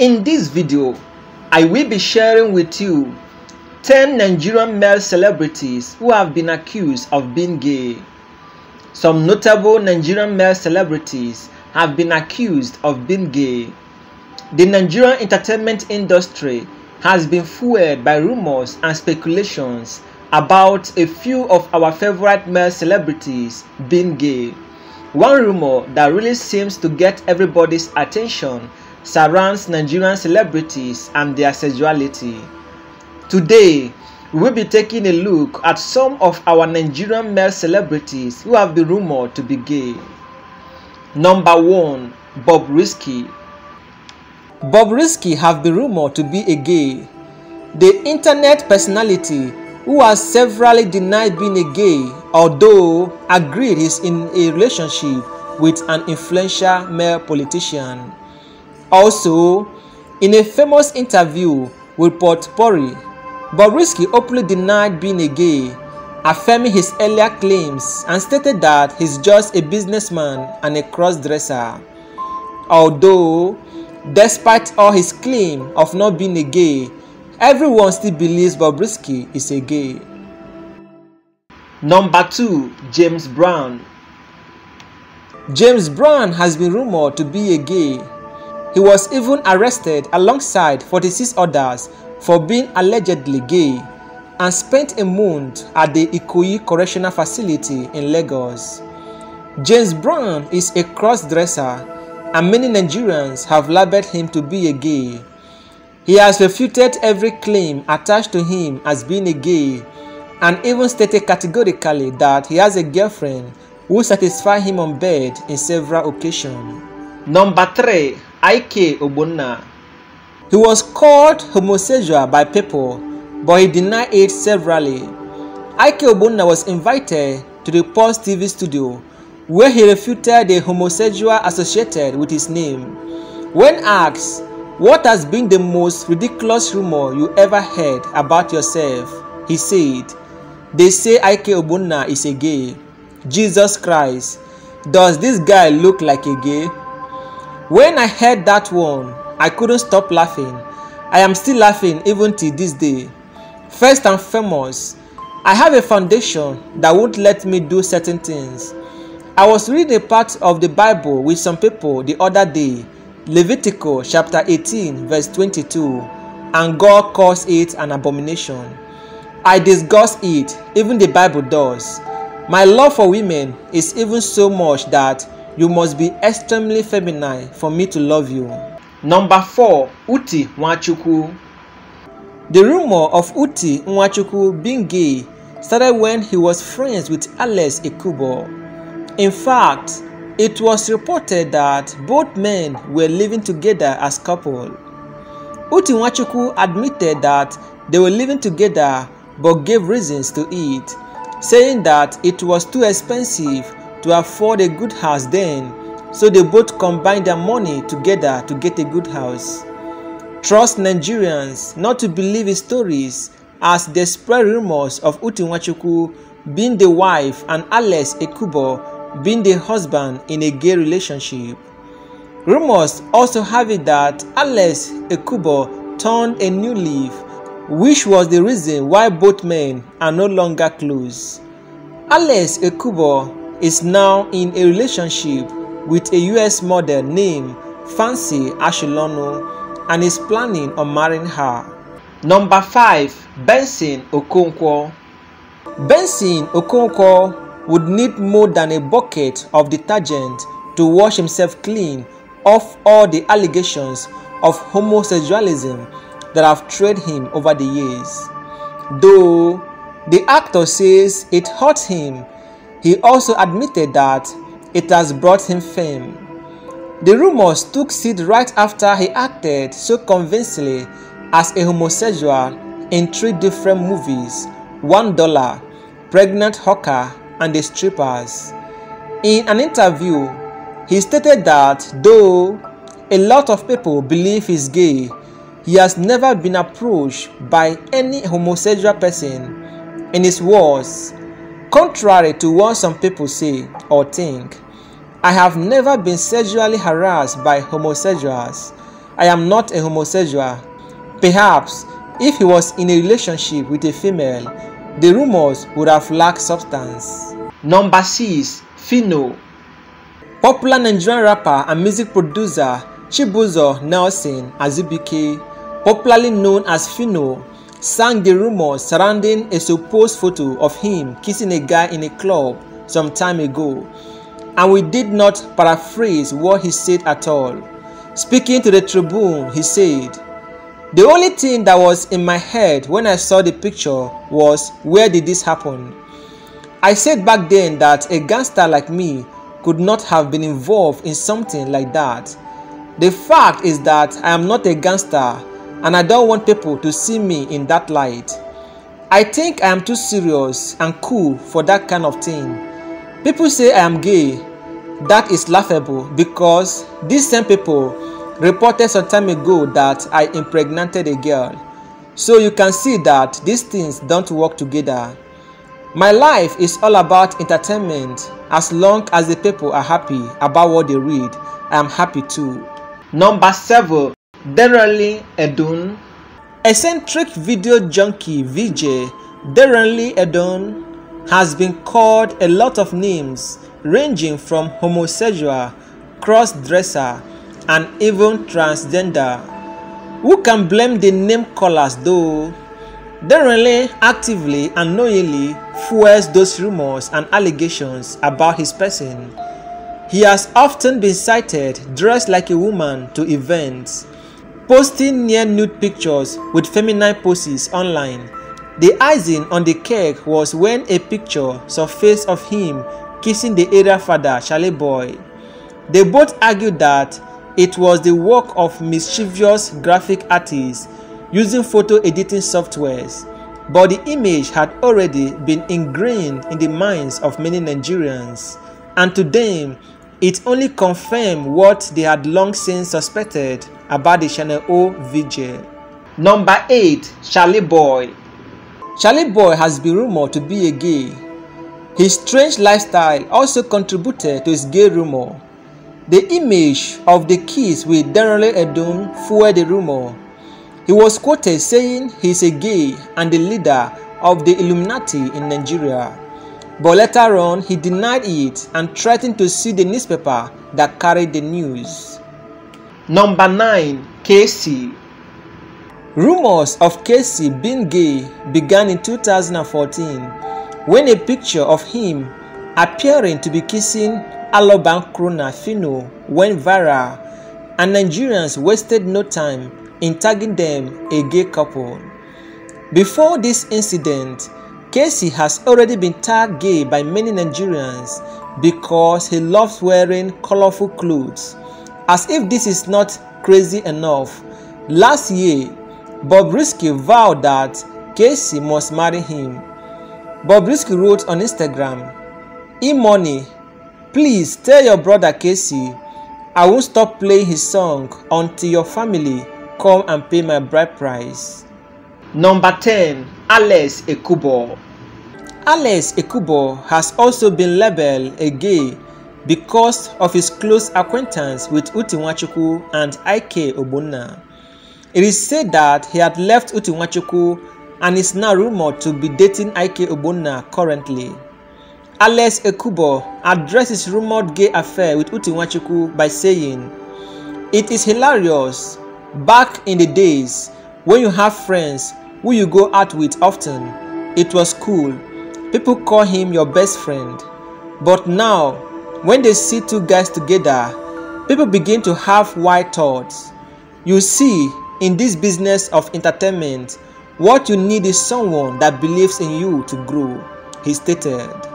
In this video, I will be sharing with you 10 Nigerian male celebrities who have been accused of being gay. Some notable Nigerian male celebrities have been accused of being gay. The Nigerian entertainment industry has been fueled by rumors and speculations about a few of our favorite male celebrities being gay. One rumor that really seems to get everybody's attention surrounds Nigerian celebrities and their sexuality. Today, we will be taking a look at some of our Nigerian male celebrities who have been rumored to be gay. Number 1. Bobrisky Bob Risky have been rumored to be a gay. The internet personality who has severally denied being a gay although agreed he's in a relationship with an influential male politician. Also, in a famous interview with Port Potpourri, Bobrisky openly denied being a gay, affirming his earlier claims and stated that he's just a businessman and a cross-dresser. Although, despite all his claim of not being a gay, everyone still believes Bobrisky is a gay. Number 2. James Brown James Brown has been rumored to be a gay. He was even arrested alongside 46 others for being allegedly gay and spent a month at the Ikoyi Correctional Facility in Lagos. James Brown is a cross-dresser and many Nigerians have labeled him to be a gay. He has refuted every claim attached to him as being a gay and even stated categorically that he has a girlfriend who satisfied him on bed in several occasions. Number 3. Ike Ogbonna He was called homosexual by people, but he denied it severally. Ike Ogbonna was invited to the Pulse TV studio where he refuted the homosexual associated with his name. When asked, what has been the most ridiculous rumor you ever heard about yourself? He said, They say Ike Ogbonna is a gay. Jesus Christ, does this guy look like a gay? When I heard that one, I couldn't stop laughing. I am still laughing even till this day. First and foremost, I have a foundation that won't let me do certain things. I was reading a part of the Bible with some people the other day, Leviticus chapter 18, verse 22, and God calls it an abomination. I discuss it, even the Bible does. My love for women is even so much that you must be extremely feminine for me to love you. Number 4. Uti Nwachukwu The rumor of Uti Nwachukwu being gay started when he was friends with Alex Ekubo. In fact, it was reported that both men were living together as couple. Uti Nwachukwu admitted that they were living together but gave reasons to it, saying that it was too expensive to afford a good house then, so they both combined their money together to get a good house. Trust Nigerians not to believe his stories as they spread rumors of Uti Nwachukwu being the wife and Alex Ekubo being the husband in a gay relationship. Rumors also have it that Alex Ekubo turned a new leaf, which was the reason why both men are no longer close. Alex Ekubo is now in a relationship with a US model named Fancy Acholonu and is planning on marrying her. Number 5. Benson Okonkwo Benson Okonkwo would need more than a bucket of detergent to wash himself clean of all the allegations of homosexualism that have trailed him over the years. Though the actor says it hurt him, he also admitted that it has brought him fame. The rumors took seed right after he acted so convincingly as a homosexual in three different movies One Dollar, Pregnant Hawker, and The Strippers. In an interview, he stated that though a lot of people believe he's gay, he has never been approached by any homosexual person. In his words, contrary to what some people say or think, I have never been sexually harassed by homosexuals. I am not a homosexual. Perhaps if he was in a relationship with a female, the rumors would have lacked substance. Number 6. Phyno Popular Nigerian rapper and music producer Chibuzo Nelson Azubuike, popularly known as Phyno, sang the rumors surrounding a supposed photo of him kissing a guy in a club some time ago, and we did not paraphrase what he said at all. Speaking to the Tribune, he said, The only thing that was in my head when I saw the picture was, Where did this happen? I said back then that a gangster like me could not have been involved in something like that. The fact is that I am not a gangster and I don't want people to see me in that light. I think I am too serious and cool for that kind of thing. People say I am gay. That is laughable because these same people reported some time ago that I impregnated a girl. So you can see that these things don't work together. My life is all about entertainment. As long as the people are happy about what they read, I am happy too. Number 7. Denrele Edun Eccentric video junkie VJ Denrele Edun has been called a lot of names ranging from homosexual, cross-dresser, and even transgender. Who can blame the name callers though? Denrele actively and knowingly fuels those rumors and allegations about his person. He has often been cited dressed like a woman to events, posting near nude pictures with feminine poses online. The icing on the cake was when a picture surfaced of him kissing the area father Charly Boy. They both argued that it was the work of mischievous graphic artists using photo editing softwares, but the image had already been ingrained in the minds of many Nigerians, and to them, it only confirmed what they had long since suspected about the Channel O VJ. Number 8. Charly Boy Charly Boy has been rumored to be a gay. His strange lifestyle also contributed to his gay rumor. The image of the kiss with Denrele Edun fueled the rumor. He was quoted saying he is a gay and the leader of the Illuminati in Nigeria. But later on, he denied it and threatened to sue the newspaper that carried the news. Number 9. Kcee Rumors of Kcee being gay began in 2014 when a picture of him appearing to be kissing Alobam crooner Phyno went viral and Nigerians wasted no time in tagging them a gay couple. Before this incident, Kcee has already been tagged gay by many Nigerians because he loves wearing colorful clothes. As if this is not crazy enough, last year, Bobrisky vowed that Kcee must marry him. Bobrisky wrote on Instagram, E-money, please tell your brother Kcee I won't stop playing his song until your family come and pay my bride price. Number 10. Alex Ekubo Alex Ekubo has also been labeled a gay because of his close acquaintance with Uti Nwachukwu and Ike Ogbonna. It is said that he had left Uti Nwachukwu and is now rumored to be dating Ike Ogbonna currently. Alex Ekubo addressed his rumored gay affair with Uti Nwachukwu by saying, It is hilarious. Back in the days when you have friends who you go out with often, it was cool People call him your best friend. But now, when they see two guys together, people begin to have wild thoughts. You see, in this business of entertainment, what you need is someone that believes in you to grow, he stated.